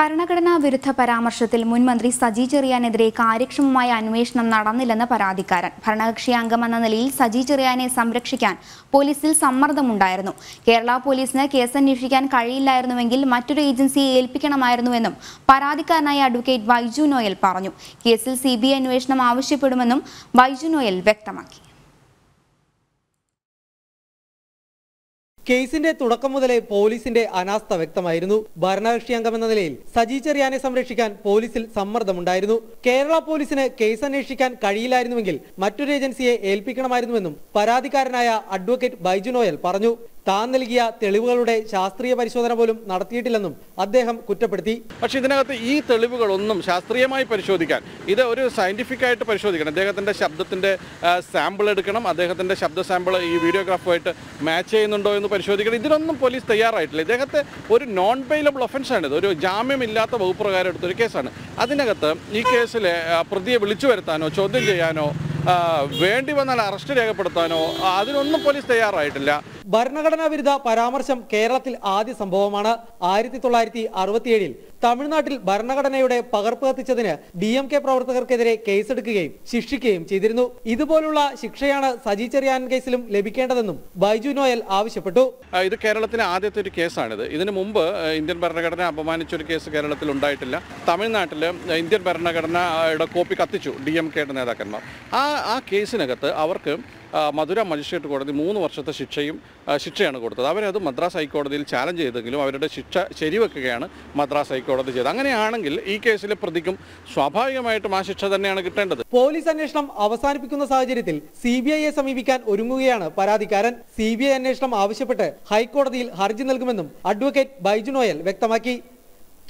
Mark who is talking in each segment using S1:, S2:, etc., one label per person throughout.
S1: ഭരണഘടനാ വിരുദ്ധ പരാമർശത്തിൽ മുൻമന്ത്രി സജി ചെറിയാനെതിരെ കാര്യക്ഷമമായ അന്വേഷണം നടന്നില്ലെന്ന് പരാതിക്കാരൻ. ഭരണകക്ഷി അംഗമെന്ന നിലയിൽ സജി ചെറിയാനെ സംരക്ഷിക്കാൻ പോലീസിൽ സമ്മർദ്ദമുണ്ടായിരുന്നു. കേരള പോലീസിന് കേസ് അന്വേഷിക്കാൻ കഴിയില്ലായിരുന്നുവെങ്കിൽ മറ്റൊരു ഏജൻസിയെ ഏൽപ്പിക്കണമായിരുന്നുവെന്നും പരാതിക്കാരനായ അഡ്വക്കേറ്റ് വൈജു നോയൽ പറഞ്ഞു. കേസിൽ സി അന്വേഷണം ആവശ്യപ്പെടുമെന്നും വൈജു നോയൽ വ്യക്തമാക്കി.
S2: കേസിന്റെ തുടക്കം മുതലേ പോലീസിന്റെ അനാസ്ഥ വ്യക്തമായിരുന്നു. ഭരണകക്ഷി അംഗമെന്ന നിലയിൽ സജി ചെറിയാനെ സംരക്ഷിക്കാൻ പോലീസിൽ സമ്മർദ്ദമുണ്ടായിരുന്നു. കേരള പോലീസിന് കേസ് അന്വേഷിക്കാൻ കഴിയില്ലായിരുന്നുവെങ്കിൽ മറ്റൊരു ഏജൻസിയെ ഏൽപ്പിക്കണമായിരുന്നുവെന്നും പരാതിക്കാരനായ അഡ്വക്കേറ്റ് ബൈജു നോയൽ പറഞ്ഞു. താൻ നൽകിയ തെളിവുകളുടെ ശാസ്ത്രീയ പരിശോധന പോലും നടത്തിയിട്ടില്ലെന്നും അദ്ദേഹം കുറ്റപ്പെടുത്തി.
S3: പക്ഷെ ഇതിനകത്ത് ഈ തെളിവുകളൊന്നും ശാസ്ത്രീയമായി പരിശോധിക്കാൻ ഇത് ഒരു സയന്റിഫിക് ആയിട്ട് പരിശോധിക്കണം. അദ്ദേഹത്തിന്റെ ശബ്ദത്തിന്റെ സാമ്പിൾ എടുക്കണം. അദ്ദേഹത്തിന്റെ ശബ്ദ സാമ്പിൾ ഈ വീഡിയോഗ്രാഫുമായിട്ട് മാച്ച് ചെയ്യുന്നുണ്ടോ എന്ന് പരിശോധിക്കണം. ഇതിനൊന്നും പോലീസ് തയ്യാറായിട്ടില്ല. ഇദ്ദേഹത്തെ ഒരു നോൺ ബെയിലബിൾ ഇത്. ഒരു ജാമ്യമില്ലാത്ത വകുപ്പ് പ്രകാരം എടുത്തൊരു കേസാണ്. അതിനകത്ത് ഈ കേസിലെ പ്രതിയെ വിളിച്ചു വരുത്താനോ ചോദ്യം ചെയ്യാനോ വേണ്ടി വന്നാൽ അറസ്റ്റ് രേഖപ്പെടുത്താനോ അതിനൊന്നും പോലീസ് തയ്യാറായിട്ടില്ല.
S2: ഭരണഘടനാ വിരുദ്ധ പരാമർശം കേരളത്തിൽ ആദ്യ സംഭവമാണ്. ആയിരത്തി തൊള്ളായിരത്തി അറുപത്തിയേഴിൽ തമിഴ്നാട്ടിൽ ഭരണഘടനയുടെ പകർപ്പ് കത്തിച്ചതിന് ഡി എം കെ പ്രവർത്തകർക്കെതിരെ കേസെടുക്കുകയും ശിക്ഷിക്കുകയും ചെയ്തിരുന്നു. ഇതുപോലുള്ള ശിക്ഷയാണ് സജി ചെറിയാൻ കേസിലും ലഭിക്കേണ്ടതെന്നും ബൈജു നോയൽ ആവശ്യപ്പെട്ടു.
S3: ഇത് കേരളത്തിലെ ആദ്യത്തെ ഒരു കേസാണിത്. ഇതിനു മുമ്പ് ഇന്ത്യൻ ഭരണഘടന അപമാനിച്ച ഒരു കേസ് കേരളത്തിൽ ഉണ്ടായിട്ടില്ല. തമിഴ്നാട്ടിൽ ഇന്ത്യൻ ഭരണഘടനയുടെ കോപ്പി കത്തിച്ചു ഡി എം കെയുടെ നേതാക്കന്മാർ. ആ ആ കേസിനകത്ത് അവർക്ക് മധുര മജിസ്ട്രേറ്റ് കോടതി മൂന്ന് വർഷത്തെ ശിക്ഷയും ശിക്ഷയാണ് കൊടുത്തത്. അവരത് മദ്രാസ് ഹൈക്കോടതിയിൽ ചാലഞ്ച് ചെയ്തെങ്കിലും അവരുടെ ശിക്ഷ ശരിവെക്കുകയാണ് മദ്രാസ് ഹൈക്കോടതി ചെയ്തത്. അങ്ങനെയാണെങ്കിൽ ഈ കേസിലെ പ്രതിക്കും സ്വാഭാവികമായിട്ടും ആ ശിക്ഷ തന്നെയാണ് കിട്ടേണ്ടത്.
S2: പോലീസ് അന്വേഷണം അവസാനിപ്പിക്കുന്ന സാഹചര്യത്തിൽ സി സമീപിക്കാൻ ഒരുങ്ങുകയാണ് പരാതിക്കാരൻ. സി ബി ഐ അന്വേഷണം ആവശ്യപ്പെട്ട് ഹൈക്കോടതിയിൽ ഹർജി നൽകുമെന്നും അഡ്വക്കേറ്റ് ബൈജു നോയൽ വ്യക്തമാക്കി.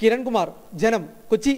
S2: കിരൺകുമാർ ജനം കൊച്ചി.